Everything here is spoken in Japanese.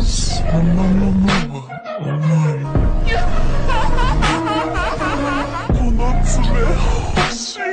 そのものはお前この爪欲しい。